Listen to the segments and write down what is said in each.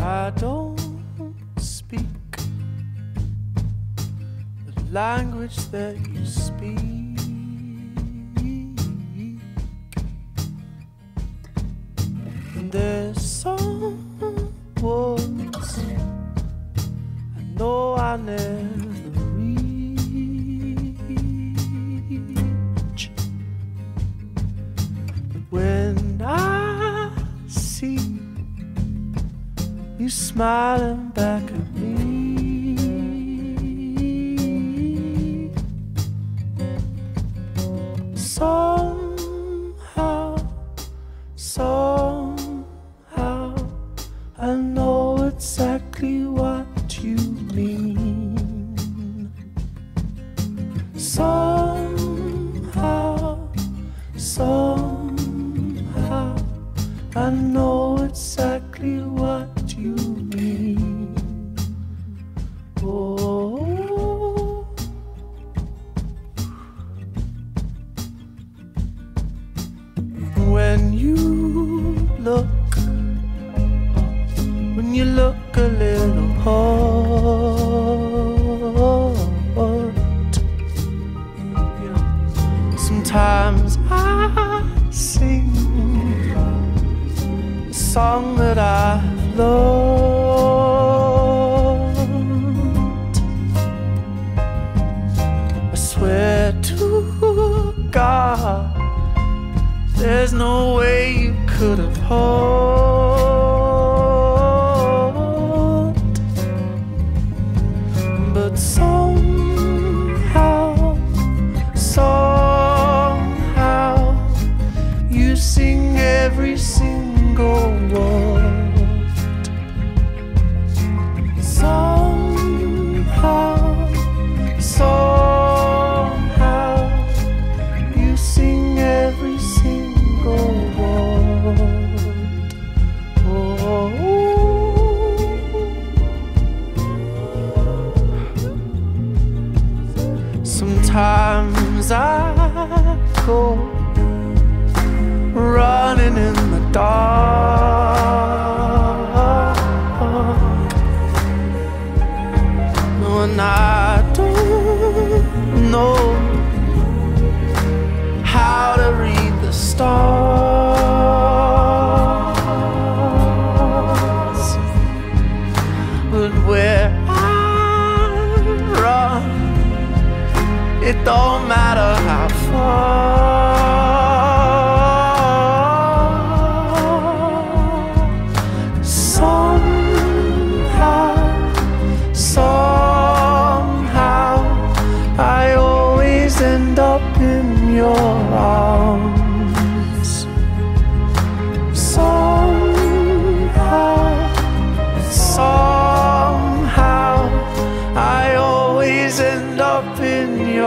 I don't speak the language that you speak. And there's some words I know I never. smiling back at me. you look a little hot. Sometimes I sing a song that I love. sing every single one.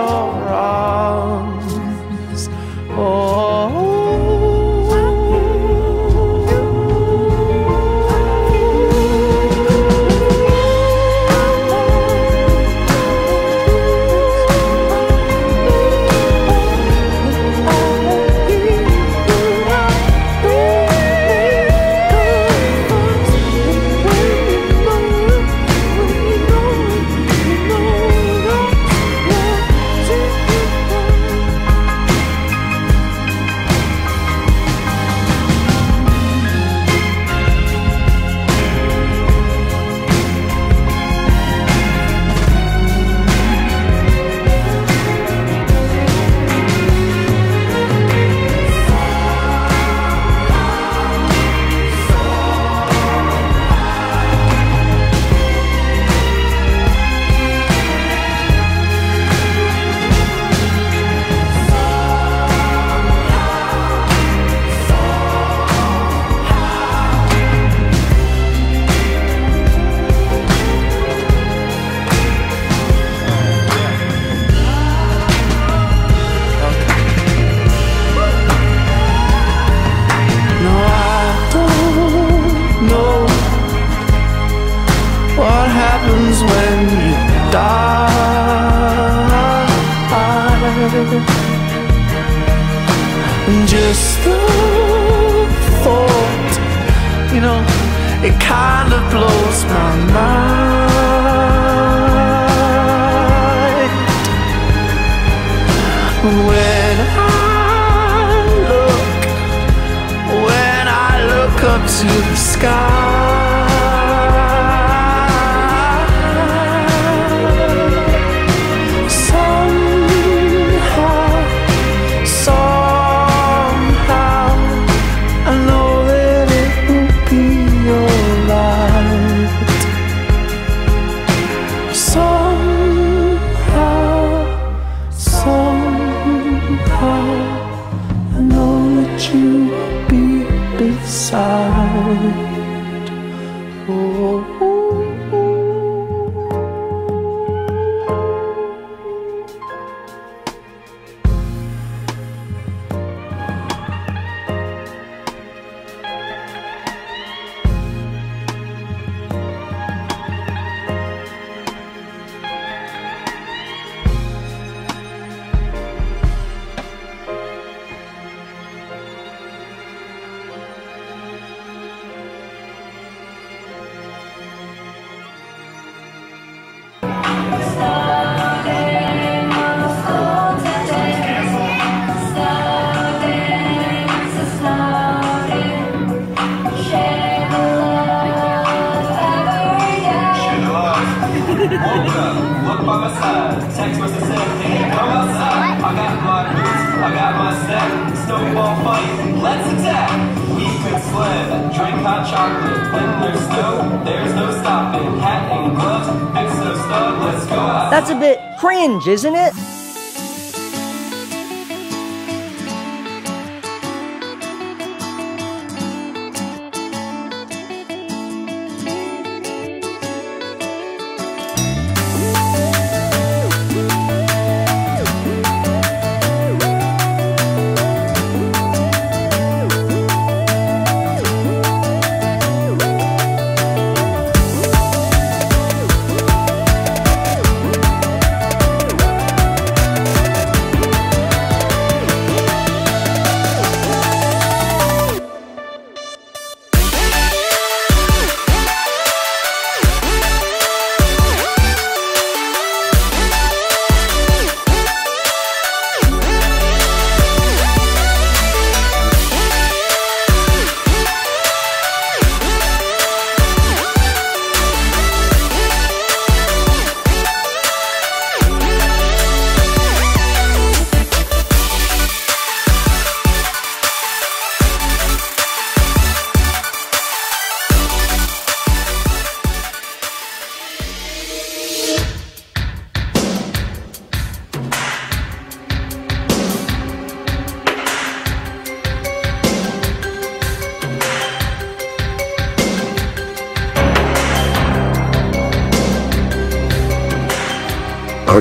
your eyes. just the thought, you know, it kind of blows my mind. When I look, when I look up to the sky. Step. Snowball fight, let's attack. We could sled, drink hot chocolate. When there's snow, there's no stopping. Hat and gloves, exo snug, let's go out. That's a bit cringe, isn't it?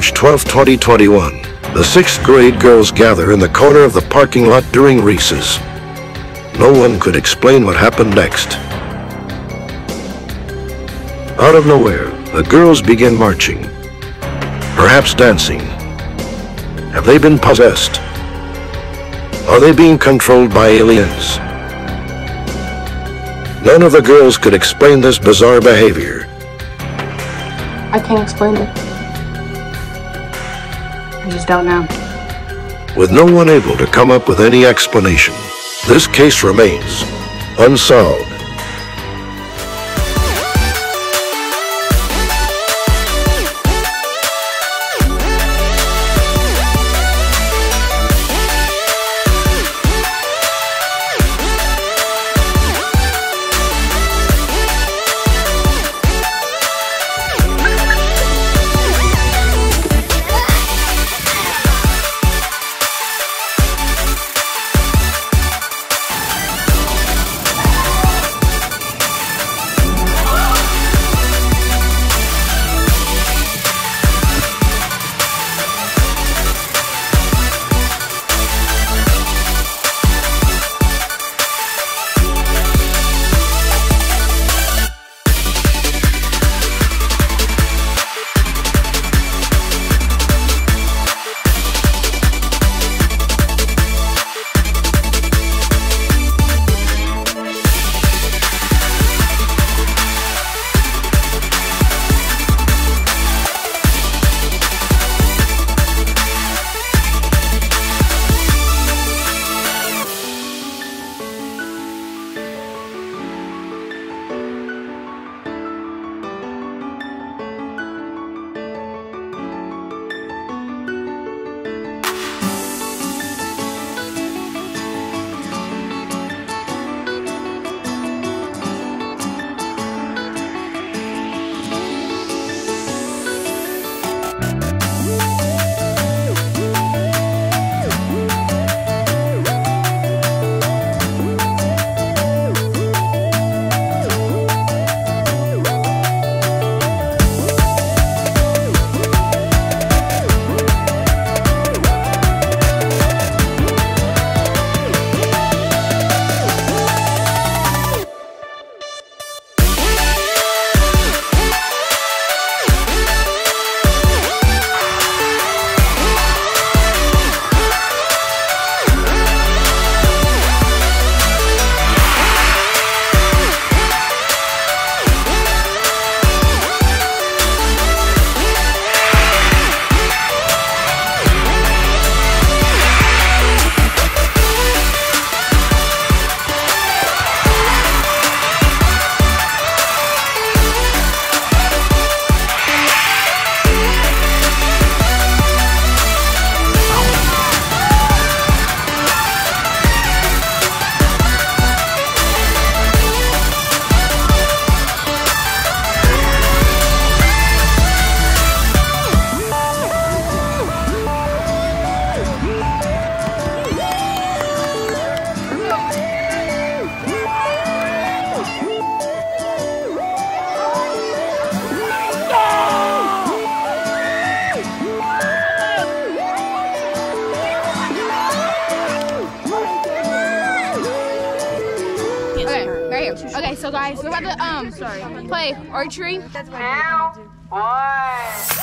March 12, 2021. The sixth grade girls gather in the corner of the parking lot during recess. No one could explain what happened next. Out of nowhere, the girls begin marching. Perhaps dancing. Have they been possessed? Are they being controlled by aliens? None of the girls could explain this bizarre behavior. I can't explain it. I just don't know. with no one able to come up with any explanation. This case remains unsolved. So guys, we're about to um play archery. Ow,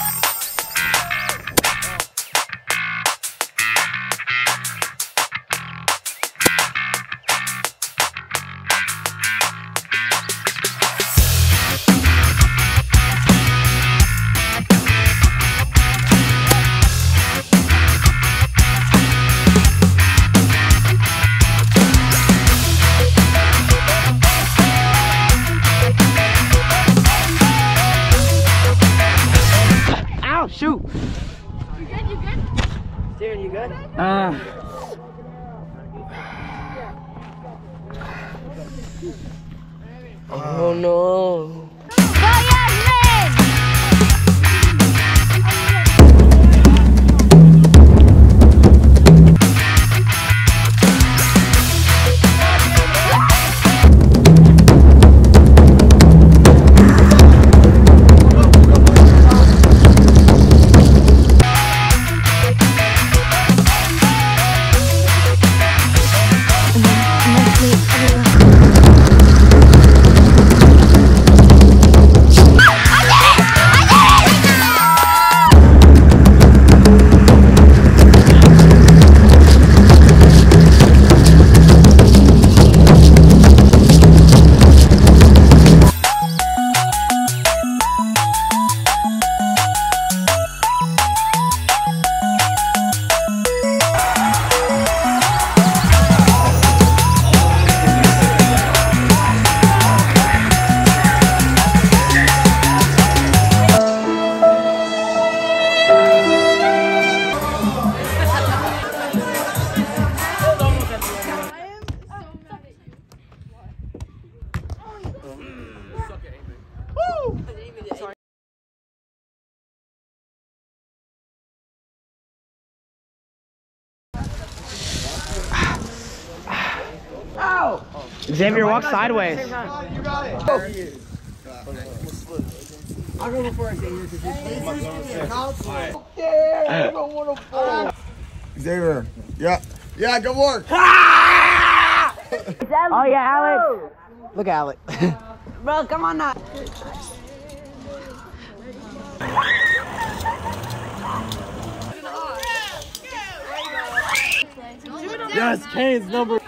good? Uh, Oh no. Xavier, walk sideways. Oh. Xavier. Yeah. Yeah, good work. Oh yeah, Alex. Look at Alex. Bro, come on now. Yes, Kane's number.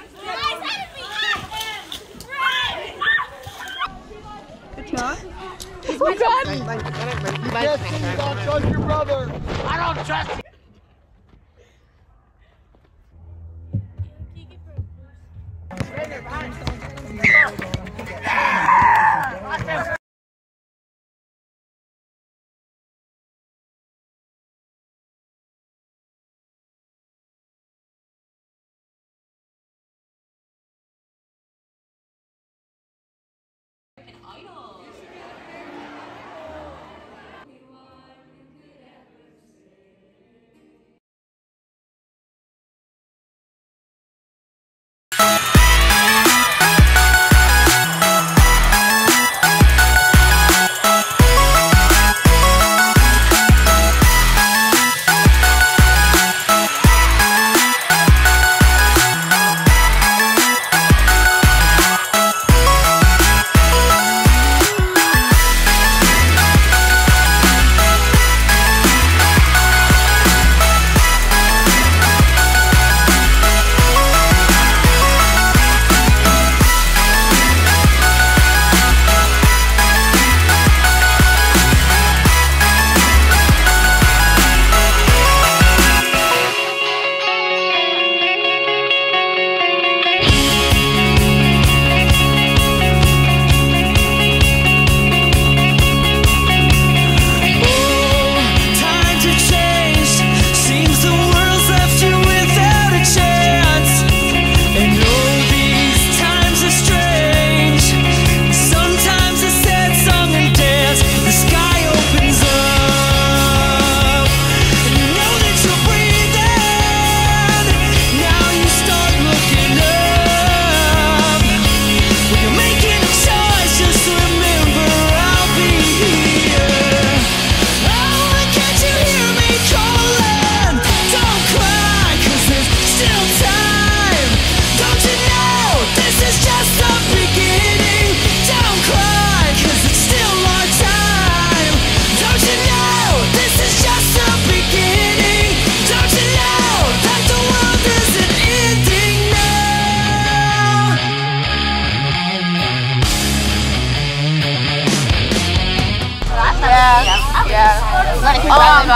Um,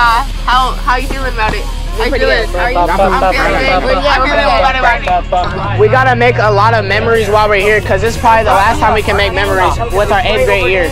how how you feeling about it? How you feeling? How you? I'm feeling good. I'm feeling good. We gotta make a lot of memories while we're here, cause this is probably the last time we can make memories with our eighth grade year.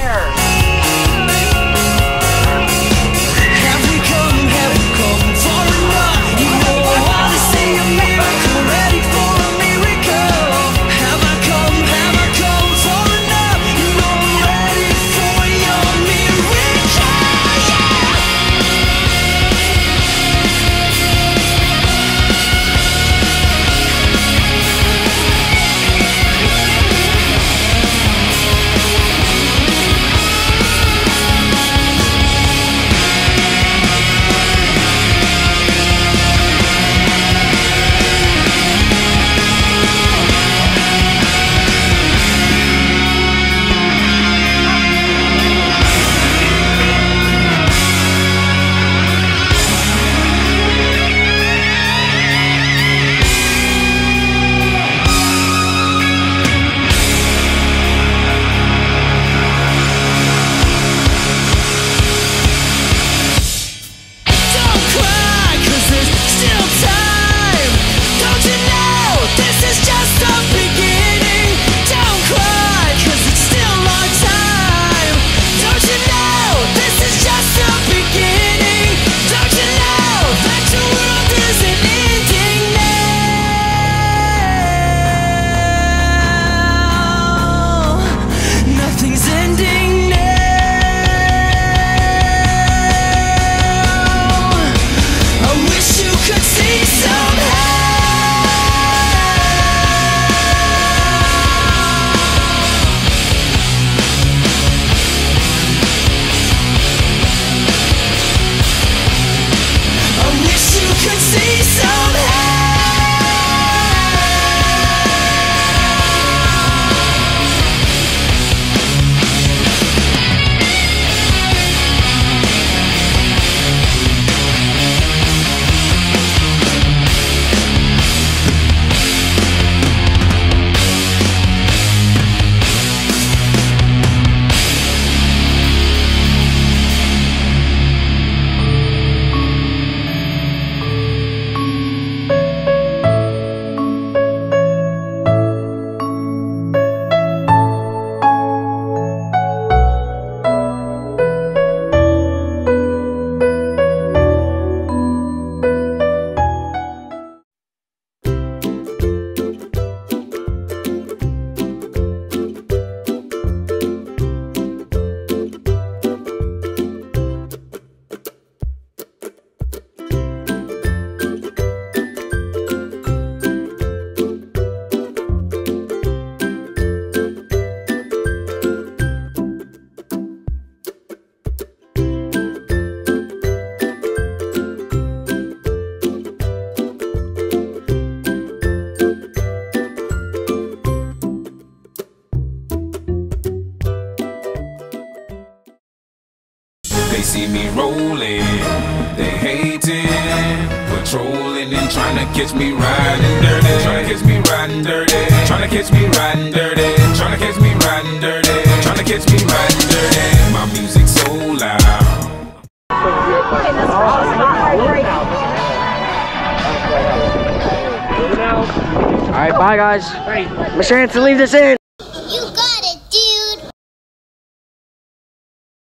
Rolling, they hating, patrolling and trying to catch me riding dirty, trying to catch me riding dirty, trying to catch me riding dirty, trying to catch me riding dirty, trying to catch me riding dirty. My music so loud. All right, bye guys. Mr. Hanson, leave this in.